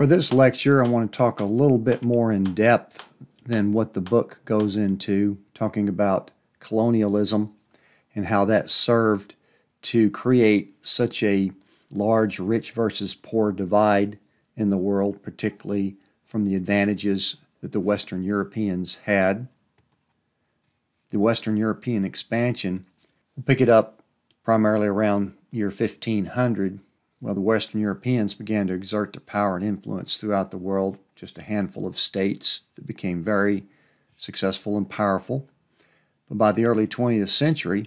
For this lecture, I want to talk a little bit more in depth than what the book goes into, talking about colonialism and how that served to create such a large rich versus poor divide in the world, particularly from the advantages that the Western Europeans had. The Western European expansion, we'll pick it up primarily around year 1500, while the Western Europeans began to exert their power and influence throughout the world, just a handful of states that became very successful and powerful. But by the early 20th century,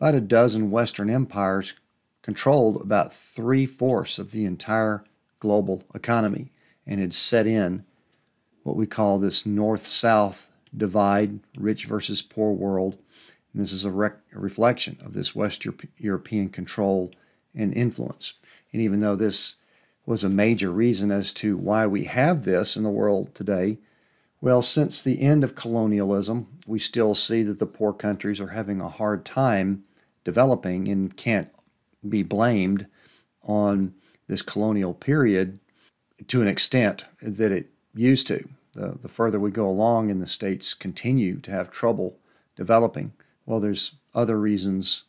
about a dozen Western empires controlled about three fourths of the entire global economy and had set in what we call this north south divide, rich versus poor world. And this is a, a reflection of this West European control and influence. And even though this was a major reason as to why we have this in the world today, well, since the end of colonialism, we still see that the poor countries are having a hard time developing and can't be blamed on this colonial period to an extent that it used to. The, the further we go along and the states continue to have trouble developing, well, there's other reasons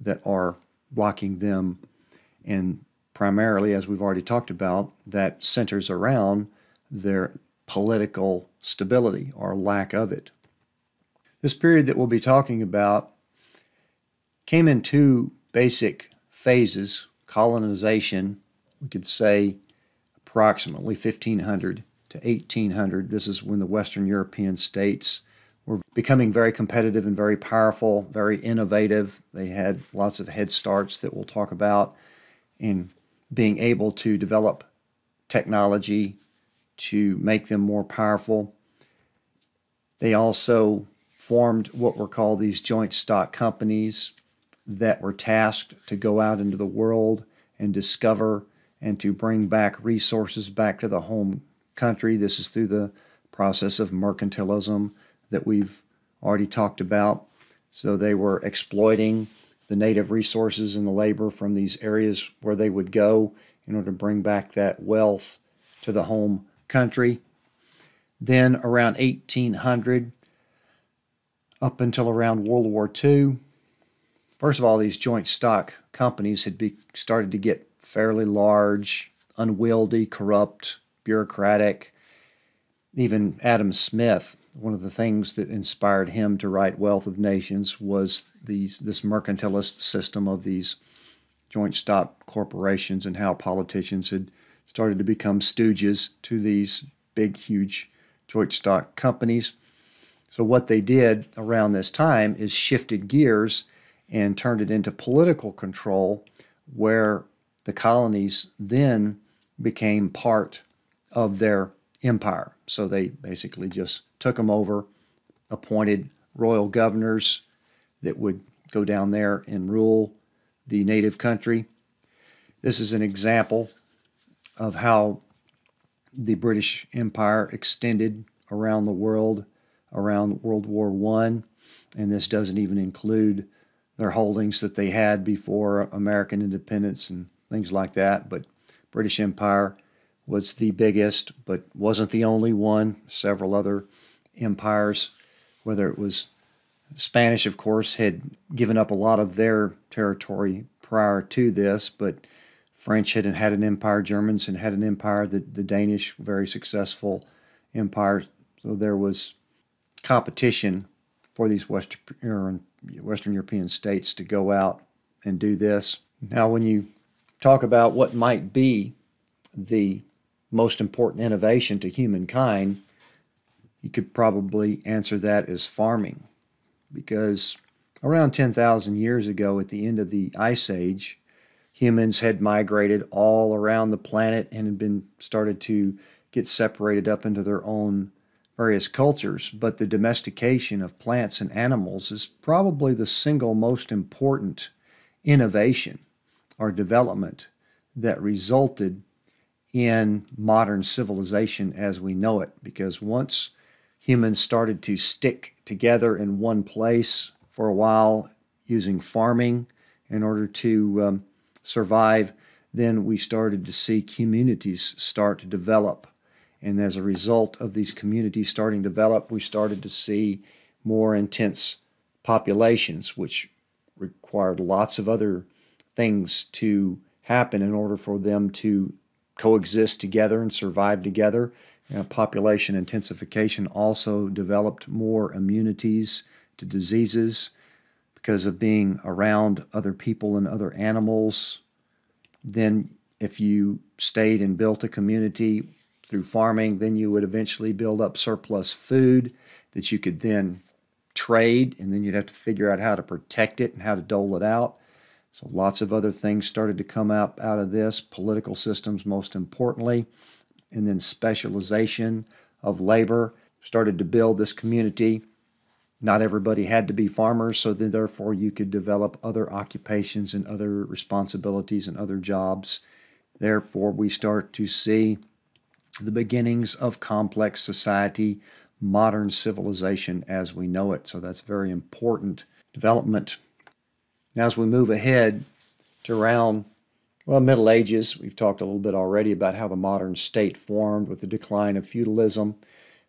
that are blocking them. And primarily, as we've already talked about, that centers around their political stability or lack of it. This period that we'll be talking about came in two basic phases colonization, we could say approximately 1500 to 1800. This is when the Western European states were becoming very competitive and very powerful, very innovative. They had lots of head starts that we'll talk about in being able to develop technology to make them more powerful. They also formed what were called these joint stock companies that were tasked to go out into the world and discover and to bring back resources back to the home country. This is through the process of mercantilism that we've already talked about. So they were exploiting the native resources and the labor from these areas where they would go in order to bring back that wealth to the home country. Then around 1800, up until around World War II, first of all, these joint stock companies had be, started to get fairly large, unwieldy, corrupt, bureaucratic. Even Adam Smith, one of the things that inspired him to write Wealth of Nations was these this mercantilist system of these joint stock corporations and how politicians had started to become stooges to these big, huge joint stock companies. So, what they did around this time is shifted gears and turned it into political control, where the colonies then became part of their empire. So they basically just took them over, appointed royal governors that would go down there and rule the native country. This is an example of how the British Empire extended around the world around World War I, and this doesn't even include their holdings that they had before American independence and things like that. But British Empire was the biggest, but wasn't the only one. Several other empires, whether it was Spanish, of course, had given up a lot of their territory prior to this, but French had had an empire, Germans had had an empire, the, the Danish, very successful empire. So there was competition for these Western, Western European states to go out and do this. Now, when you talk about what might be the most important innovation to humankind, you could probably answer that as farming. Because around 10,000 years ago, at the end of the Ice Age, humans had migrated all around the planet and had been started to get separated up into their own various cultures. But the domestication of plants and animals is probably the single most important innovation or development that resulted in modern civilization as we know it. Because once humans started to stick together in one place for a while using farming in order to um, survive, then we started to see communities start to develop. And as a result of these communities starting to develop, we started to see more intense populations, which required lots of other things to happen in order for them to coexist together and survive together. Know, population intensification also developed more immunities to diseases because of being around other people and other animals. Then, if you stayed and built a community through farming, then you would eventually build up surplus food that you could then trade, and then you'd have to figure out how to protect it and how to dole it out. So lots of other things started to come out out of this, political systems most importantly, and then specialization of labor started to build this community. Not everybody had to be farmers, so then therefore you could develop other occupations and other responsibilities and other jobs. Therefore, we start to see the beginnings of complex society, modern civilization as we know it. So that's very important development. Now, as we move ahead to around well, Middle Ages, we've talked a little bit already about how the modern state formed with the decline of feudalism.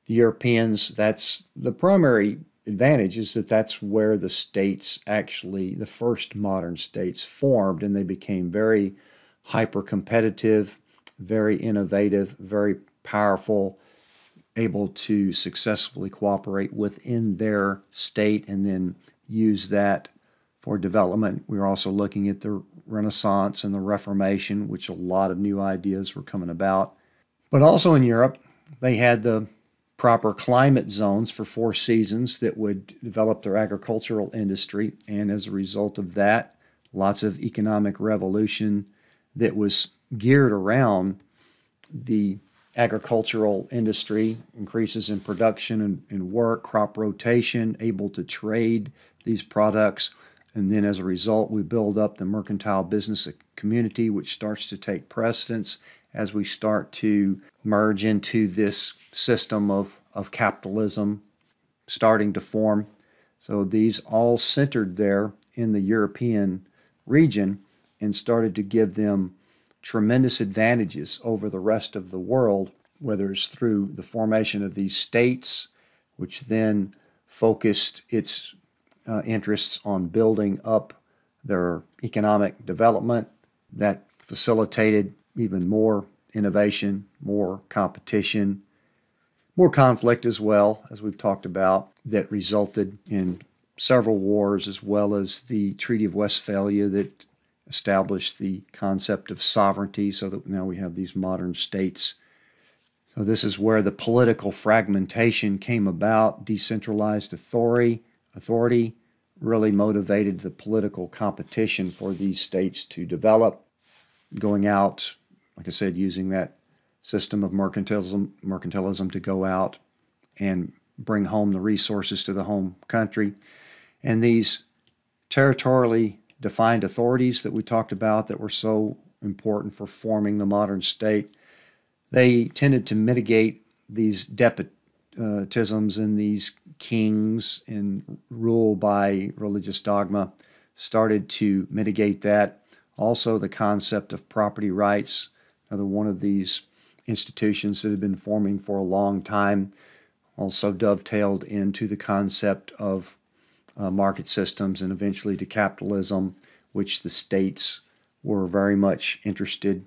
The Europeans, that's the primary advantage is that that's where the states actually, the first modern states formed, and they became very hyper competitive, very innovative, very powerful, able to successfully cooperate within their state and then use that for development. We were also looking at the Renaissance and the Reformation, which a lot of new ideas were coming about. But also in Europe, they had the proper climate zones for four seasons that would develop their agricultural industry. And as a result of that, lots of economic revolution that was geared around the agricultural industry, increases in production and, and work, crop rotation, able to trade these products. And then as a result, we build up the mercantile business community, which starts to take precedence as we start to merge into this system of, of capitalism starting to form. So these all centered there in the European region and started to give them tremendous advantages over the rest of the world, whether it's through the formation of these states, which then focused its uh, interests on building up their economic development that facilitated even more innovation, more competition, more conflict as well, as we've talked about, that resulted in several wars, as well as the Treaty of Westphalia that established the concept of sovereignty so that now we have these modern states. So, this is where the political fragmentation came about, decentralized authority, authority really motivated the political competition for these states to develop, going out, like I said, using that system of mercantilism, mercantilism to go out and bring home the resources to the home country. And these territorially defined authorities that we talked about that were so important for forming the modern state, they tended to mitigate these despotisms and these kings and rule by religious dogma started to mitigate that. Also, the concept of property rights, another one of these institutions that had been forming for a long time, also dovetailed into the concept of uh, market systems and eventually to capitalism, which the states were very much interested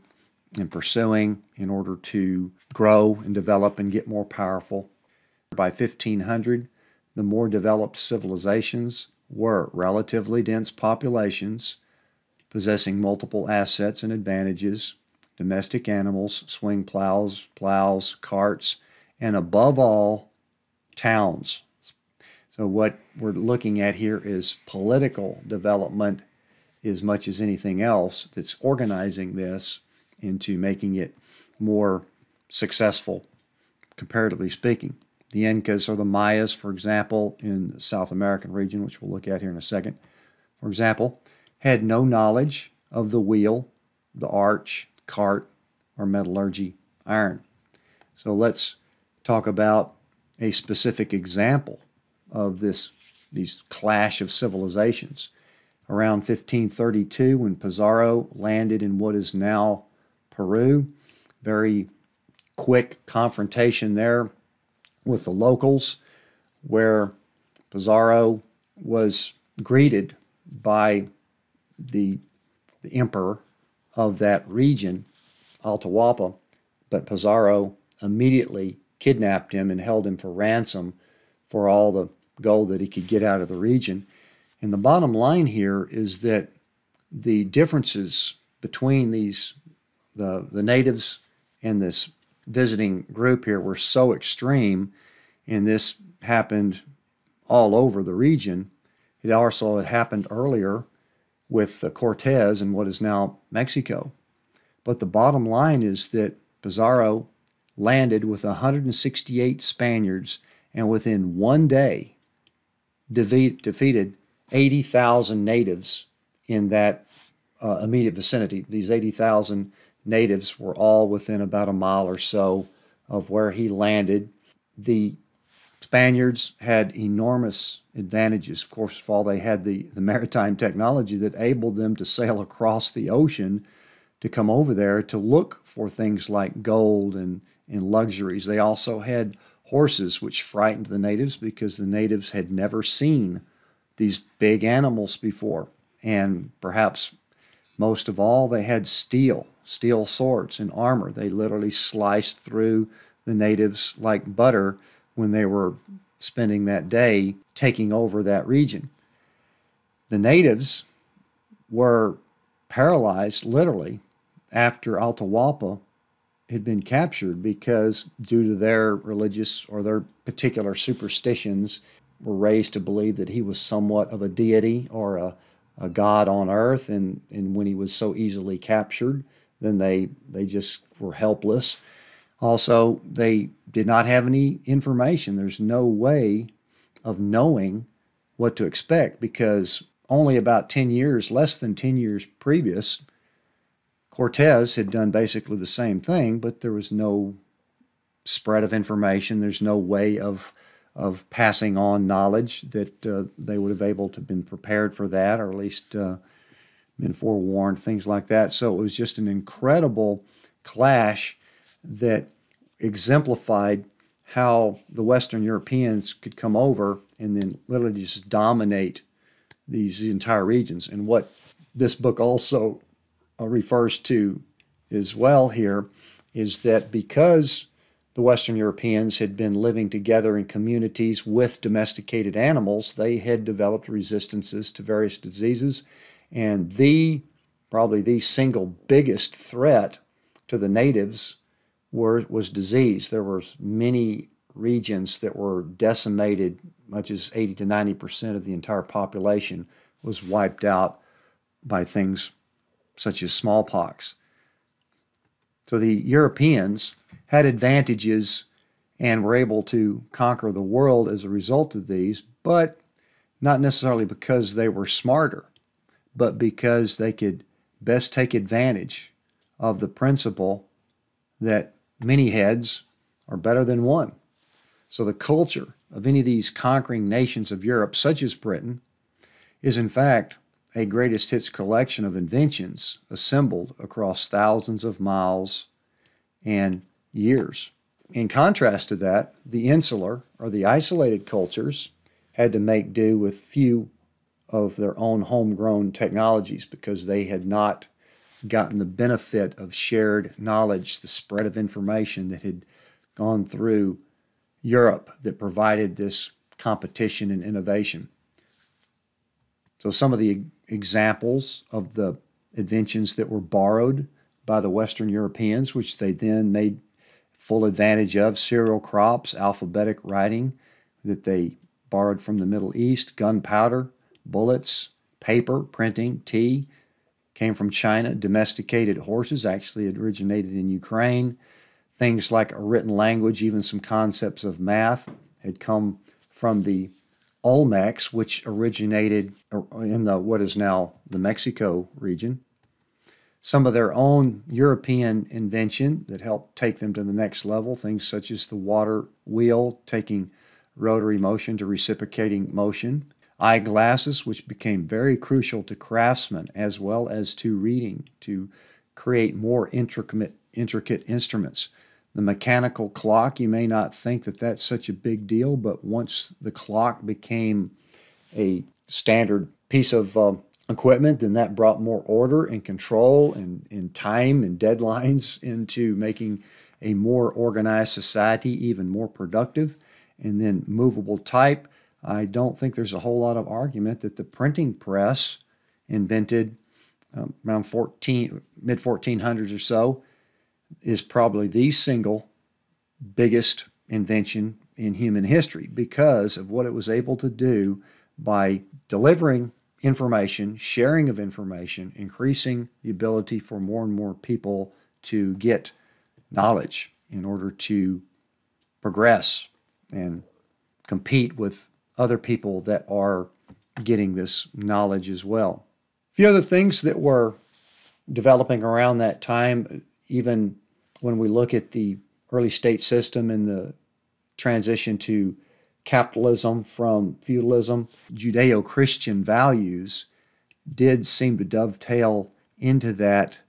in pursuing in order to grow and develop and get more powerful. By 1500, the more developed civilizations were relatively dense populations possessing multiple assets and advantages, domestic animals, swing plows, plows, carts, and above all, towns. So, what we're looking at here is political development as much as anything else that's organizing this into making it more successful, comparatively speaking. The Incas or the Mayas, for example, in the South American region, which we'll look at here in a second, for example, had no knowledge of the wheel, the arch, cart, or metallurgy iron. So let's talk about a specific example of this these clash of civilizations. around 1532 when Pizarro landed in what is now Peru. Very quick confrontation there with the locals, where Pizarro was greeted by the, the emperor of that region, Atahualpa, but Pizarro immediately kidnapped him and held him for ransom for all the gold that he could get out of the region. And the bottom line here is that the differences between these the, the natives and this visiting group here were so extreme, and this happened all over the region. It also had happened earlier with the Cortez in what is now Mexico. But the bottom line is that Pizarro landed with 168 Spaniards and within one day defeat, defeated 80,000 natives in that uh, immediate vicinity. These 80,000 natives were all within about a mile or so of where he landed. The Spaniards had enormous advantages. Of course, of all, they had the, the maritime technology that enabled them to sail across the ocean to come over there to look for things like gold and, and luxuries. They also had horses, which frightened the natives because the natives had never seen these big animals before. And perhaps most of all, they had steel, steel swords and armor. They literally sliced through the natives like butter when they were spending that day taking over that region. The natives were paralyzed literally after Atahualpa had been captured because, due to their religious or their particular superstitions, were raised to believe that he was somewhat of a deity or a, a god on earth. And, and when he was so easily captured, then they, they just were helpless. Also, they did not have any information. There's no way of knowing what to expect because only about 10 years, less than 10 years previous, Cortez had done basically the same thing, but there was no spread of information. There's no way of of passing on knowledge that uh, they would have able to been prepared for that, or at least uh, been forewarned, things like that. So it was just an incredible clash that exemplified how the Western Europeans could come over and then literally just dominate these entire regions. And what this book also uh, refers to as well here is that because the Western Europeans had been living together in communities with domesticated animals, they had developed resistances to various diseases. And the probably the single biggest threat to the natives were, was disease. There were many regions that were decimated, much as 80 to 90 percent of the entire population was wiped out by things such as smallpox. So the Europeans had advantages and were able to conquer the world as a result of these, but not necessarily because they were smarter, but because they could best take advantage of the principle that many heads are better than one. So the culture of any of these conquering nations of Europe, such as Britain, is in fact a greatest hits collection of inventions assembled across thousands of miles and years. In contrast to that, the insular or the isolated cultures had to make do with few of their own homegrown technologies because they had not gotten the benefit of shared knowledge, the spread of information that had gone through Europe that provided this competition and innovation. So, some of the examples of the inventions that were borrowed by the Western Europeans, which they then made full advantage of cereal crops, alphabetic writing that they borrowed from the Middle East, gunpowder, bullets, paper, printing, tea, came from China, domesticated horses actually originated in Ukraine. Things like a written language, even some concepts of math, had come from the Olmecs, which originated in the what is now the Mexico region some of their own European invention that helped take them to the next level, things such as the water wheel taking rotary motion to reciprocating motion, eyeglasses, which became very crucial to craftsmen as well as to reading to create more intricate, intricate instruments. The mechanical clock, you may not think that that's such a big deal, but once the clock became a standard piece of uh, equipment, then that brought more order and control and, and time and deadlines into making a more organized society even more productive. And then movable type. I don't think there's a whole lot of argument that the printing press invented um, around 14 mid 1400s or so is probably the single biggest invention in human history because of what it was able to do by delivering information, sharing of information, increasing the ability for more and more people to get knowledge in order to progress and compete with other people that are getting this knowledge as well. A few other things that were developing around that time, even when we look at the early state system and the transition to capitalism from feudalism, Judeo Christian values did seem to dovetail into that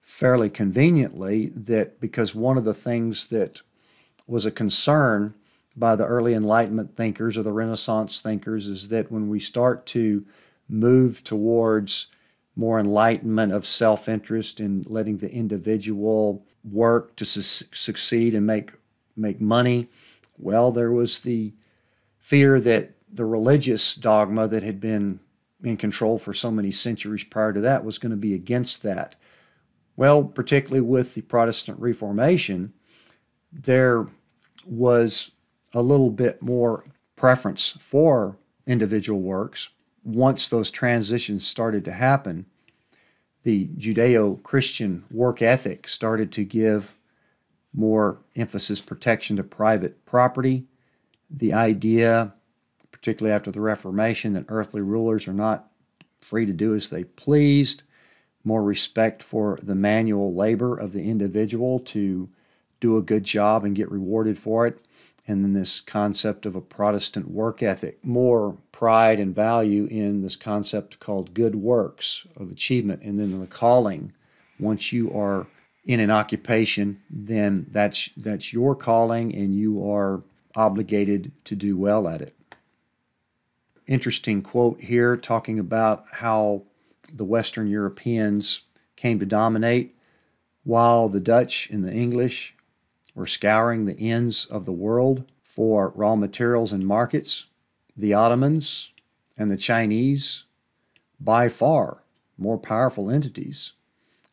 fairly conveniently. That because one of the things that was a concern by the early Enlightenment thinkers or the Renaissance thinkers is that when we start to move towards more enlightenment of self interest and letting the individual work to su- succeed and make, make money, well, there was the fear that the religious dogma that had been in control for so many centuries prior to that was going to be against that. Well, particularly with the Protestant Reformation, there was a little bit more preference for individual works. Once those transitions started to happen, the Judeo Christian work ethic started to give more emphasis protection to private property the idea, particularly after the Reformation, that earthly rulers are not free to do as they pleased, more respect for the manual labor of the individual to do a good job and get rewarded for it. And then this concept of a Protestant work ethic, more pride and value in this concept called good works of achievement, and then the calling. Once you are in an occupation, then that's that's your calling, and you are obligated to do well at it. Interesting quote here talking about how the Western Europeans came to dominate while the Dutch and the English were scouring the ends of the world for raw materials and markets. The Ottomans and the Chinese, by far more powerful entities,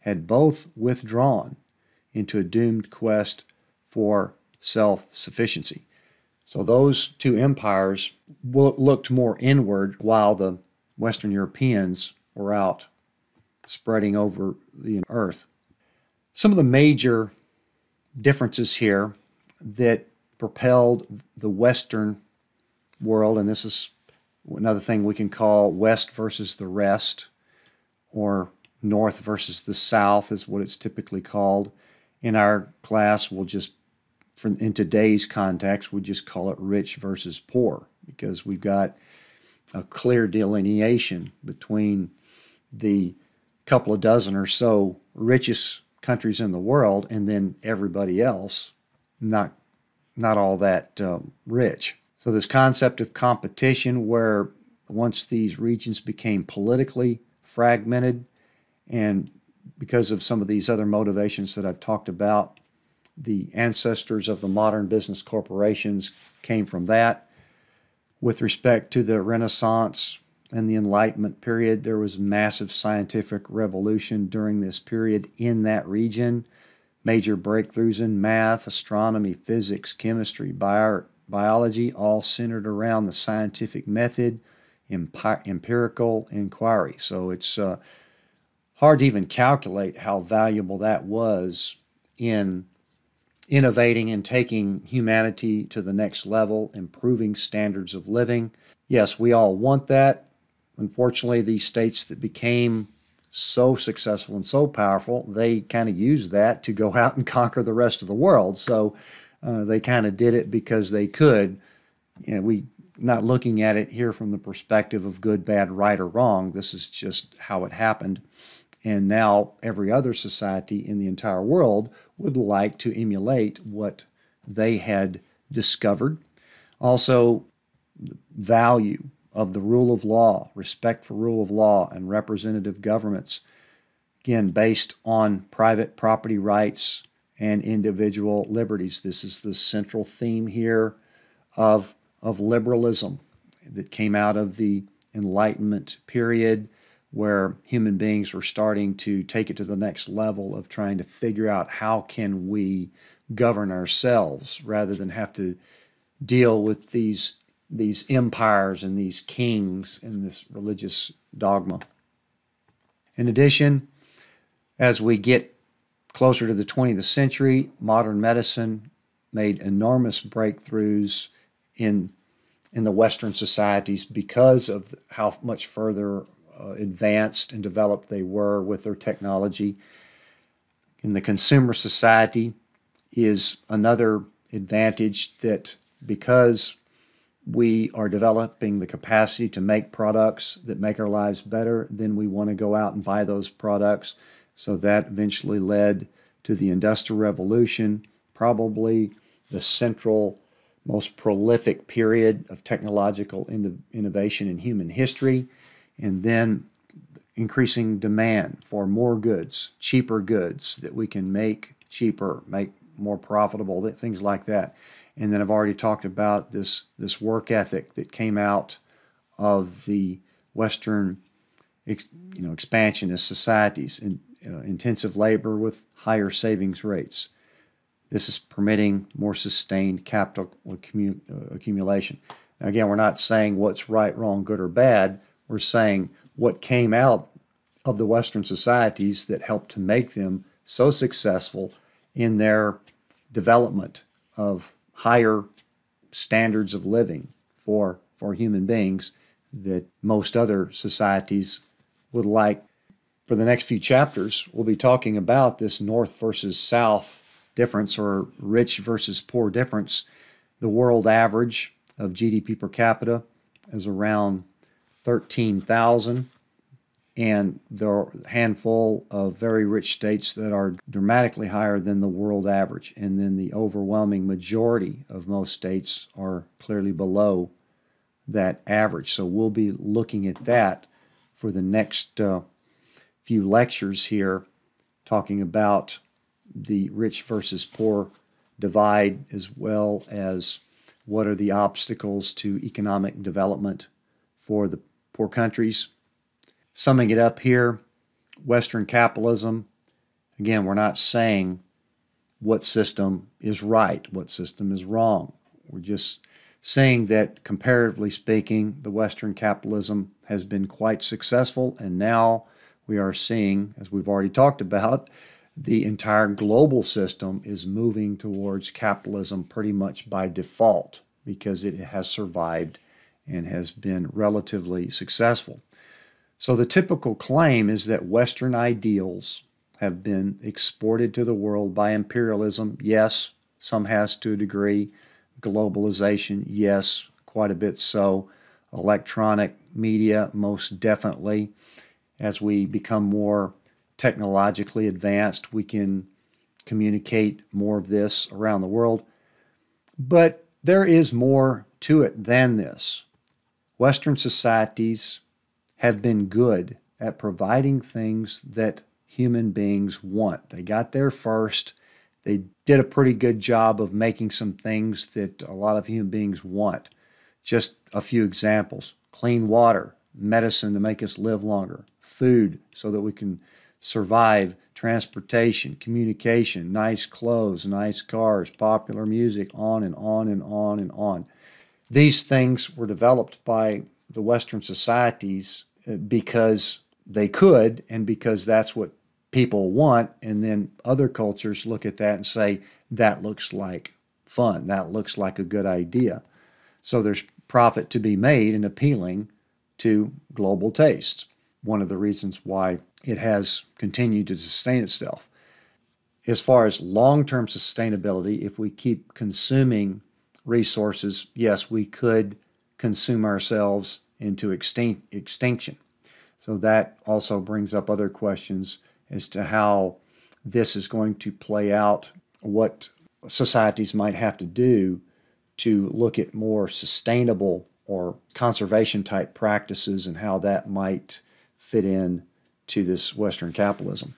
had both withdrawn into a doomed quest for self sufficiency. So those two empires looked more inward while the Western Europeans were out spreading over the earth. Some of the major differences here that propelled the Western world, and this is another thing we can call West versus the rest, or North versus the South, is what it's typically called. In our class, we'll just in today's context, we just call it rich versus poor because we've got a clear delineation between the couple of dozen or so richest countries in the world and then everybody else not not all that um, rich. So this concept of competition where once these regions became politically fragmented and because of some of these other motivations that I've talked about the ancestors of the modern business corporations came from that. With respect to the Renaissance and the Enlightenment period, there was massive scientific revolution during this period in that region. Major breakthroughs in math, astronomy, physics, chemistry, bio- biology, all centered around the scientific method, empirical inquiry. So it's uh, hard to even calculate how valuable that was in innovating and taking humanity to the next level, improving standards of living. Yes, we all want that. Unfortunately, these states that became so successful and so powerful, they kind of used that to go out and conquer the rest of the world. So uh, they kind of did it because they could, you know, we not looking at it here from the perspective of good, bad, right, or wrong. This is just how it happened. And now every other society in the entire world would like to emulate what they had discovered. Also, value of the rule of law, respect for rule of law and representative governments, again, based on private property rights and individual liberties. This is the central theme here of, of liberalism that came out of the Enlightenment period where human beings were starting to take it to the next level of trying to figure out how can we govern ourselves rather than have to deal with these these empires and these kings and this religious dogma. In addition, as we get closer to the 20th century, modern medicine made enormous breakthroughs in in the Western societies because of how much further uh, advanced and developed they were with their technology. In the consumer society is another advantage that because we are developing the capacity to make products that make our lives better, then we want to go out and buy those products. So that eventually led to the Industrial Revolution, probably the central, most prolific period of technological innovation in human history, and then increasing demand for more goods, cheaper goods that we can make cheaper, make more profitable, things like that. And then I've already talked about this, this work ethic that came out of the Western you know, expansionist societies and uh, intensive labor with higher savings rates. This is permitting more sustained capital accumu- uh, accumulation. Now, again, we're not saying what's right, wrong, good, or bad. We're saying what came out of the Western societies that helped to make them so successful in their development of higher standards of living for, for human beings that most other societies would like. For the next few chapters, we'll be talking about this North versus South difference or rich versus poor difference. The world average of GDP per capita is around 13,000 and there are a handful of very rich states that are dramatically higher than the world average. And then the overwhelming majority of most states are clearly below that average. So we'll be looking at that for the next uh, few lectures here, talking about the rich versus poor divide as well as what are the obstacles to economic development for the poor countries Summing it up here, Western capitalism, again, we're not saying what system is right, what system is wrong. We're just saying that comparatively speaking, the Western capitalism has been quite successful, and now we are seeing, as we've already talked about, the entire global system is moving towards capitalism pretty much by default because it has survived and has been relatively successful. So the typical claim is that Western ideals have been exported to the world by imperialism. Yes, some has to a degree. Globalization, yes, quite a bit so. Electronic media, most definitely. As we become more technologically advanced, we can communicate more of this around the world. But there is more to it than this. Western societies have been good at providing things that human beings want. They got there first. They did a pretty good job of making some things that a lot of human beings want. Just a few examples clean water, medicine to make us live longer, food so that we can survive, transportation, communication, nice clothes, nice cars, popular music, on and on and on and on. These things were developed by the Western societies because they could and because that's what people want. And then other cultures look at that and say, that looks like fun. That looks like a good idea. So there's profit to be made in appealing to global tastes. One of the reasons why it has continued to sustain itself. As far as long term sustainability, if we keep consuming resources, yes, we could consume ourselves into extin- extinction. So that also brings up other questions as to how this is going to play out, what societies might have to do to look at more sustainable or conservation type practices and how that might fit in to this Western capitalism.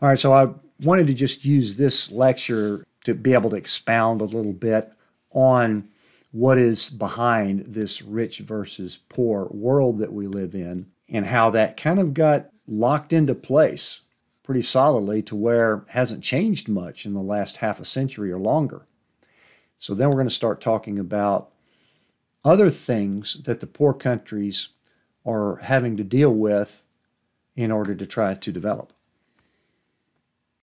All right, so I wanted to just use this lecture to be able to expound a little bit on what is behind this rich versus poor world that we live in and how that kind of got locked into place pretty solidly to where hasn't changed much in the last half a century or longer. So then we're going to start talking about other things that the poor countries are having to deal with in order to try to develop.